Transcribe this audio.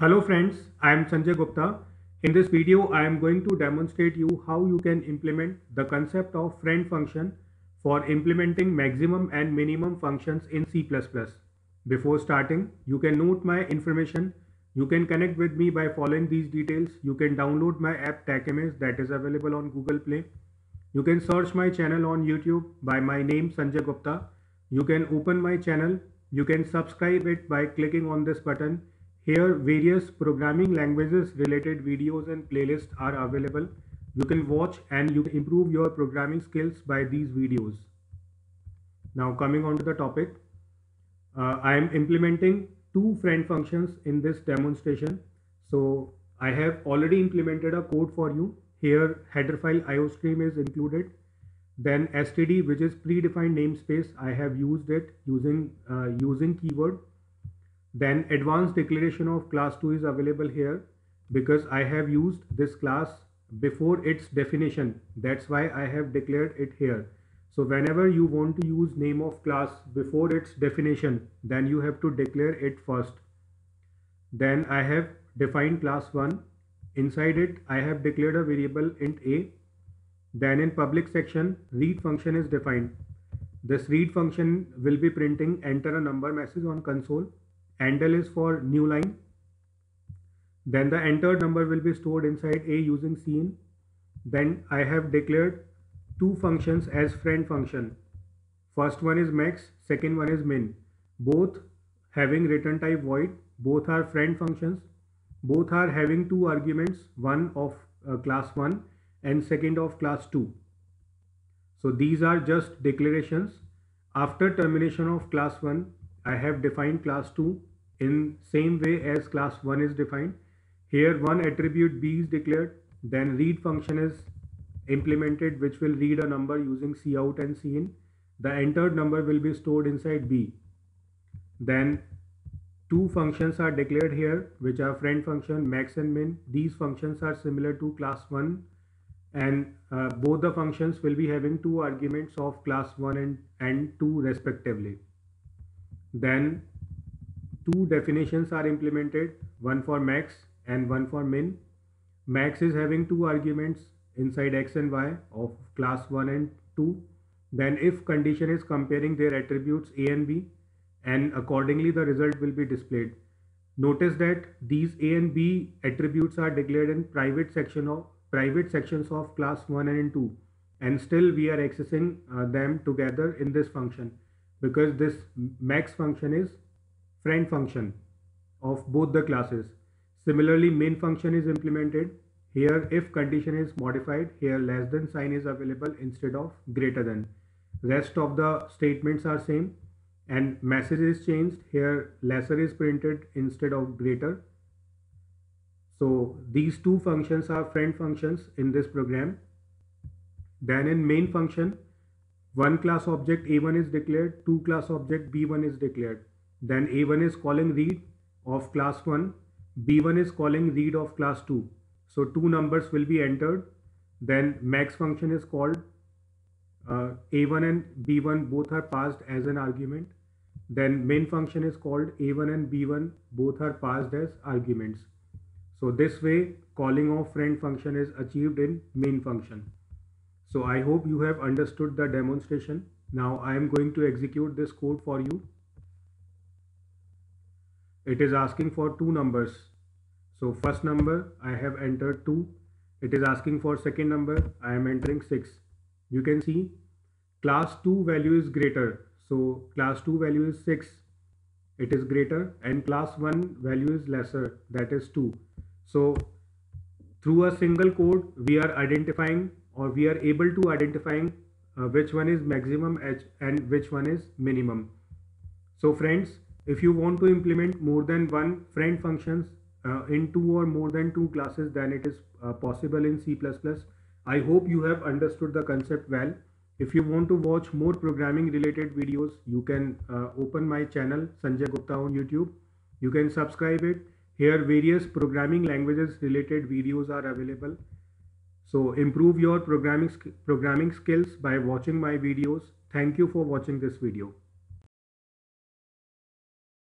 Hello friends, I am Sanjay Gupta. In this video, I am going to demonstrate you how you can implement the concept of friend function for implementing maximum and minimum functions in C++. Before starting, you can note my information. You can connect with me by following these details. You can download my app TechImage that is available on Google Play. You can search my channel on YouTube by my name Sanjay Gupta. You can open my channel. You can subscribe it by clicking on this button here various programming languages related videos and playlists are available. You can watch and you can improve your programming skills by these videos. Now coming on to the topic, uh, I am implementing two friend functions in this demonstration. So I have already implemented a code for you. Here header file iostream is included. Then std which is predefined namespace I have used it using uh, using keyword then advanced declaration of class 2 is available here because I have used this class before its definition. That's why I have declared it here. So whenever you want to use name of class before its definition, then you have to declare it first. Then I have defined class 1. Inside it, I have declared a variable int a. Then in public section, read function is defined. This read function will be printing enter a number message on console endl is for new line. Then the entered number will be stored inside a using cin then I have declared two functions as friend function. First one is max second one is min. Both having return type void. Both are friend functions. Both are having two arguments one of uh, class 1 and second of class 2 so these are just declarations. After termination of class 1 I have defined class 2 in same way as class 1 is defined. Here one attribute b is declared, then read function is implemented which will read a number using cout and cin. The entered number will be stored inside b. Then two functions are declared here which are friend function max and min. These functions are similar to class 1 and uh, both the functions will be having two arguments of class 1 and, and 2 respectively. Then two definitions are implemented, one for max and one for min. Max is having two arguments inside x and y of class 1 and 2. Then if condition is comparing their attributes a and b and accordingly the result will be displayed. Notice that these a and b attributes are declared in private section of private sections of class 1 and 2 and still we are accessing uh, them together in this function because this max function is friend function of both the classes. Similarly, main function is implemented. Here, if condition is modified, here less than sign is available instead of greater than. Rest of the statements are same and message is changed. Here, lesser is printed instead of greater. So these two functions are friend functions in this program. Then in main function, one class object A1 is declared, two class object B1 is declared then a1 is calling read of class 1 b1 is calling read of class 2 so two numbers will be entered. Then max function is called. Uh, a1 and b1 both are passed as an argument. Then main function is called a1 and b1 both are passed as arguments. So this way calling of friend function is achieved in main function. So i hope you have understood the demonstration. Now i am going to execute this code for you it is asking for two numbers. So first number I have entered 2 it is asking for second number I am entering 6 you can see class 2 value is greater. So class 2 value is 6 it is greater and class 1 value is lesser. That is 2 so through a single code we are identifying or we are able to identifying uh, which one is maximum edge and which one is minimum. So friends if you want to implement more than one friend functions uh, in two or more than two classes then it is uh, possible in C++. I hope you have understood the concept well. If you want to watch more programming related videos, you can uh, open my channel Sanjay Gupta on YouTube. You can subscribe it. Here various programming languages related videos are available. So improve your programming, programming skills by watching my videos. Thank you for watching this video.